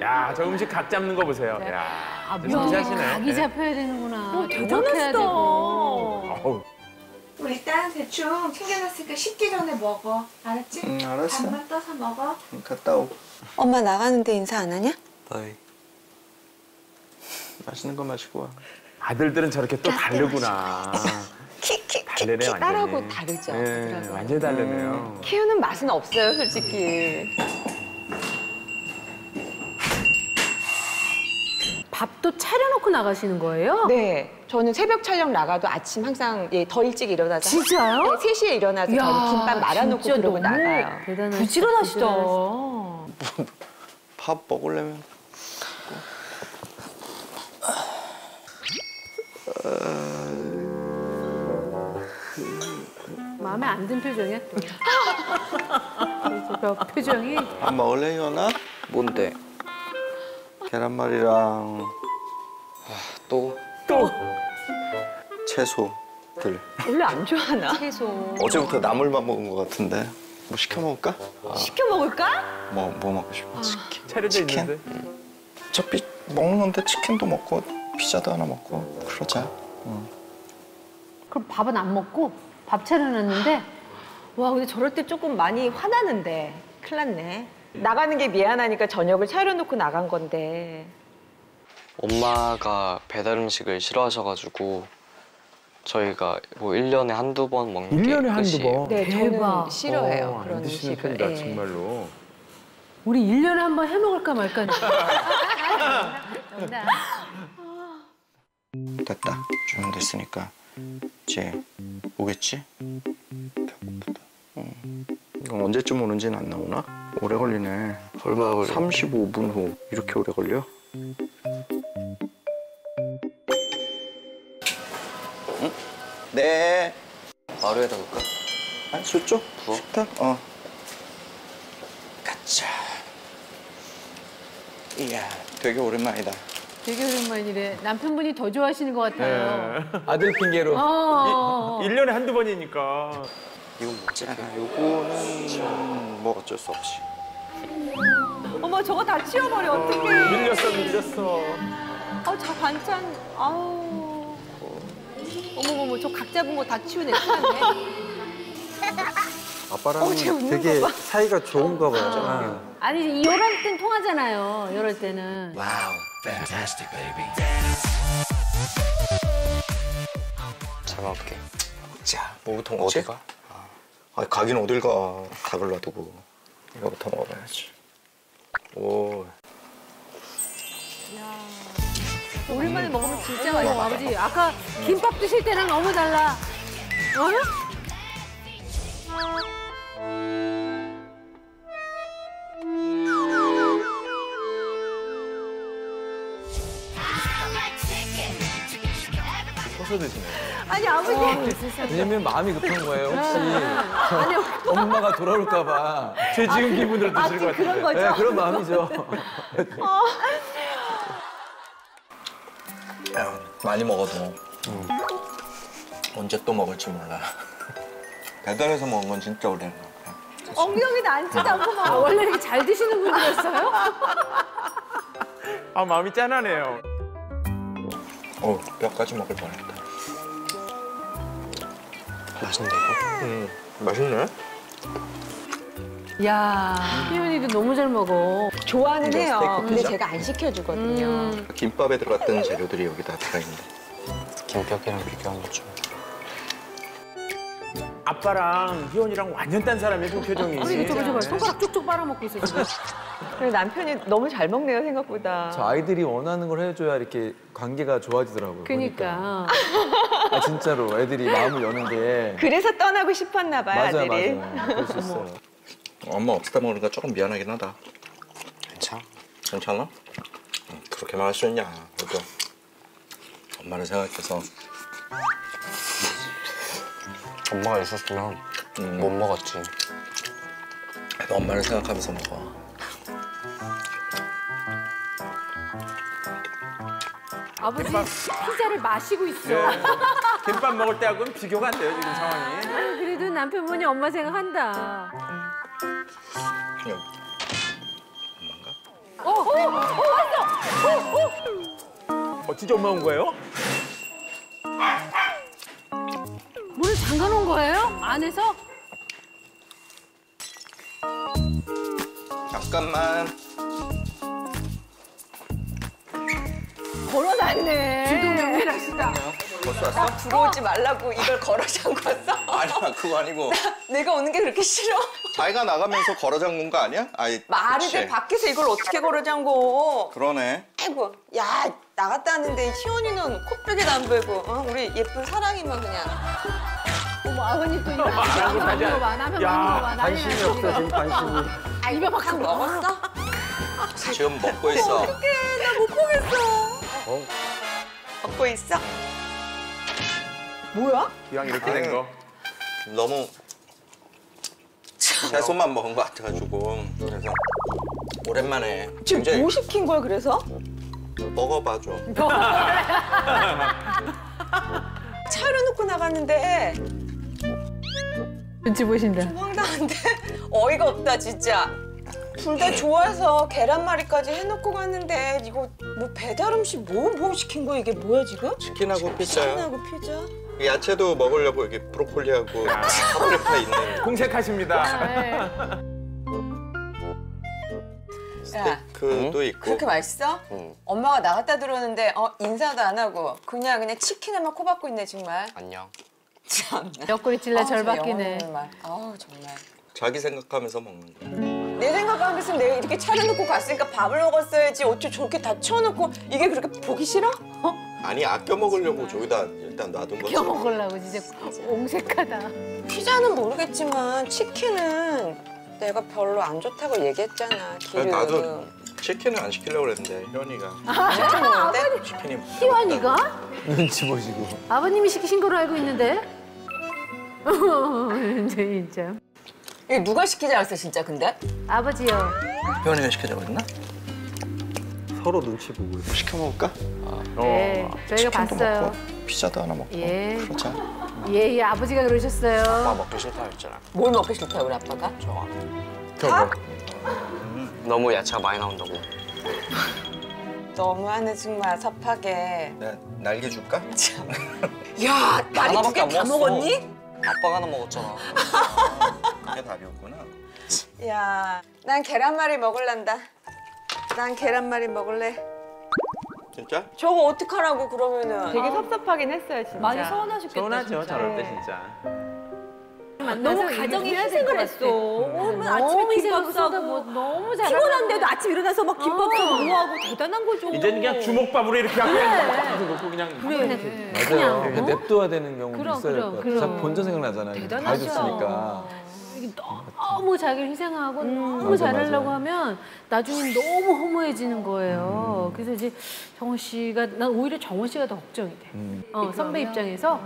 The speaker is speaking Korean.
야, 저 음식 각 잡는 거 보세요. 네. 야, 아, 저 진짜시네. 각이 네. 잡혀야 되는구나. 어, 대단하시다. 어우, 뭐 일단 대충 챙겨놨으니까 식기 전에 먹어. 알았지? 응, 알았어. 밥만 떠서 먹어. 갔다 오. 엄마 나가는데 인사 안 하냐? bye. 맛있는 거 마시고 와. 아들들은 저렇게 또 다르구나. 다르네, 완전히. 딸하고 다르죠, 예. 완전히 다르네요. 키우는 맛은 없어요, 솔직히. 밥도 차려놓고 나가시는 거예요? 네. 저는 새벽 촬영 나가도 아침 항상 예, 더 일찍 일어나서 진짜요? 네, 3시에 일어나서 이야, 저는 김밥 말아놓고 진짜 그러고 너무 나가요. 대단하시다. 부지런하시다. 밥 먹으려면 마음에 안 든 표정이야 또. 저 표정이 밥 먹을래 이거나? 뭔데? 계란말이랑 또? 채소들. 원래 안 좋아하나? 채소. 어제부터 나물만 먹은 것 같은데. 뭐 시켜 먹을까? 시켜 먹을까? 뭐 뭐 먹고 싶어? 치킨. 차려져 치킨? 있는데. 어차피 먹는 건데 치킨도 먹고 피자도 하나 먹고 그러자. 응. 그럼 밥은 안 먹고 밥 차려놨는데 와, 근데 저럴 때 조금 많이 화나는데. 큰일 났네. 나가는 게 미안하니까 저녁을 차려놓고 나간 건데. 엄마가 배달 음식을 싫어하셔가지고 저희가 뭐 1년에 한두 번 먹는 게 1년에 한두 끝이에요. 번. 네, 대박. 저는 싫어해요. 어, 안 그런 드시는 음식을. 편이다, 예. 정말로. 우리 일년에 한 번 해먹을까 말까. 됐다. 주문됐으니까 이제 오겠지? 배고프다. 응. 이건 언제쯤 오는지는 안 나오나? 오래 걸리네. 얼마나 걸려? 35분 후 이렇게 오래 걸려? 응? 네. 바로 해다 볼까? 아니 수쪽? 부어? 식탁? 어. 가자. 이야, 되게 오랜만이다. 되게 오랜만이래. 남편분이 더 좋아하시는 것 같아요. 네. 아들 핑계로. 어, 어. 어. 1년에 한두 번이니까. 이건 뭐지? 자, 요거는 뭐 어쩔 수 없이. 어머, 저거 다 치워버려. 어떡해. 밀렸어, 밀렸어. 아, 저 반찬. 아우. 어머머머, 저 각 잡은 거 다 치우네. 아빠랑 어, 되게. 사이가 좋은가 봐요. 아니 이럴 땐 통하잖아요. 이럴 때는. 잘 먹을게. 자, 뭐부터 먹지? 어디가? 아, 가긴 어딜 가. 닭을 놔두고. 이거부터 먹어봐야지. 오, 오랜만에 먹으면 진짜 어, 맛있어. 아버지 아까 김밥 드실 때랑 너무 달라. 어? 서서 드시네. 아니, 아버지. 왜냐면 마음이 급한 거예요. 혹시 엄마가 돌아올까 봐. 제 지금 기분으로 아, 드실 것 지금 같은데. 그런 거죠? 네, 그런 마음이죠. 야, 많이 먹어도 언제 또 먹을지 몰라. 배달해서 먹은 건 진짜 같아. 엉덩이도 앉지도 않고 아, 막. 원래 이렇게 잘 드시는 분들이었어요? 아, 마음이 짠하네요. 어, 뼈까지 먹을 뻔했다. 맛있는데 이거? 음, 맛있네. 야 희연이도 너무 잘 먹어. 좋아는 해요. 스테이크 근데 피자? 제가 안 시켜주거든요. 음. 김밥에 들어갔던 재료들이 여기 다 들어있네. 김밥이랑 비교하면 좀. 아빠랑 희원이랑 완전 딴 사람이에요, 그 표정이. 아니 저거 저거 손가락 쭉쭉 빨아먹고 있어 지금. 그리고 남편이 너무 잘 먹네요, 생각보다. 저 아이들이 원하는 걸 해줘야 이렇게 관계가 좋아지더라고요. 그니까. 아, 진짜로 애들이 마음을 여는 게. 그래서 떠나고 싶었나 봐요, 맞아요, 아들이. 맞아요. 그럴 수 있어요. 엄마 없다 먹으니까 조금 미안하긴 하다. 괜찮아? 괜찮아? 응, 그렇게 말할 수 있냐. 그래도 엄마를 생각해서 엄마가 있었으면 음. 못 먹었지. 엄마를 생각하면서 먹어. 아버지 피자를 마시고 있어. 김밥 먹을 때하고는 비교가 안 돼요 지금 상황이. 그래도 남편분이 엄마 생각한다. 그냥 어 진짜 엄마 온 거예요? 잠가 놓은 거예요? 안에서? 잠깐만. 걸어놨네. 주동용이라시다. 벌써 왔어? 들어오지 말라고 이걸 걸어 잠궜어? 아니야 그거 아니고 내가 오는 게 그렇게 싫어? 자기가 나가면서 걸어 잠근 거 아니야? 아이 말이. 돼 밖에서 이걸 어떻게 걸어 잠궈? 그러네. 아이고, 야 나갔다 왔는데 희원이는 코빼기도 안 베고, 어? 우리 예쁜 사랑이만 그냥. 어머 아버님 또 입에 막안 먹는 거 봐. 남편 야, 먹는 거 봐. 관심이. 없어 지금 관심이. 아, 입에 막 먹었어? 지금 먹고 있어. 나못 보겠어. 어? 먹고 있어? 뭐야? 기왕 이렇게 된 거. 너무 채소만 먹은 것 같아가지고 그래서 오랜만에 지금 굉장히 뭐 시킨 거야 그래서? 먹어봐줘. 차를 놓고 나갔는데 눈치 보신다. 황당한데 어이가 없다 진짜. 둘 다 좋아해서 계란말이까지 해놓고 갔는데 이거 뭐 배달 음식 뭐뭐 시킨 거야 이게 뭐야 지금? 치킨하고 피자요. 치킨하고 피자? 야채도 먹으려고 이게 브로콜리하고 파프리카 있는 공색하십니다. 네. 야 스테이크도 있고. 그렇게 맛있어? 응. 엄마가 나갔다 들어오는데 어 인사도 안 하고 그냥 그냥 치킨에만 코 박고 있네 정말. 안녕. 참. 옆구리 찔러 아우, 절 말. 아우 정말. 자기 생각하면서 먹는 거야. 내 생각하면서 내가 이렇게 차려놓고 갔으니까 밥을 먹었어야지 어째 저렇게 다 치워놓고 이게 그렇게 보기 싫어? 아니 아껴 먹으려고 저기다 일단 놔둔 거지. 껴 먹으려고 진짜 옹색하다. 피자는 모르겠지만 치킨은 내가 별로 안 좋다고 얘기했잖아 기름. 나도 치킨을 안 시키려고 그랬는데 현이가 치킨 먹는데 치킨이 희원이가? 눈치 보시고. 아버님이 시키신 걸로 알고 있는데. 진짜 진짜. 이게 누가 시키자 그랬어 진짜 근데? 아버지요. 현이가 시키자고 했나? 서로 눈치 보고 있어. 시켜 먹을까? 네, 저희가 치킨도 봤어요. 먹고 피자도 하나 먹고 예. 그렇자. 예, 예, 아버지가 그러셨어요. 아빠 먹기 싫다 했잖아. 뭘 먹기 싫다 우리 아빠가? 저거. 닭? 너무 야채가 많이 나온다고. 너무하네 정말 섭하게 내가 날개 줄까? 야 다리 두 하나밖에 개안다 먹었어. 먹었니? 아빠가 하나 먹었잖아. 그게 답이었구나. 야 난 계란말이 먹을란다 난 계란말이 먹을래 진짜? 저거 어떡하라고 그러면은 되게 섭섭하긴 했어요 진짜 많이 서운하셨겠다. 서운하죠 진짜. 저럴 때 진짜. 너무 가정이 희생을 했어. 너무 아침에 김밥 싸고 뭐 너무 잘 피곤한데도 아침 일어나서 막 김밥 싸고 뭐하고 대단한 거죠 이제 그냥 주먹밥으로 이렇게 하고 그냥 놓고 그냥 그래. 맞아요. 그냥, 그냥 어? 냅둬야 되는 경우도 그럼, 있어요. 그럼, 그 그럼. 참 본전 생각나잖아요. 다 대단하죠. 너무 자기를 희생하고 너무 맞아, 잘하려고 맞아. 하면 나중에 너무 허무해지는 거예요. 그래서 이제 정원 씨가 난 오히려 정원 씨가 더 걱정이 돼. 음. 어, 선배 입장에서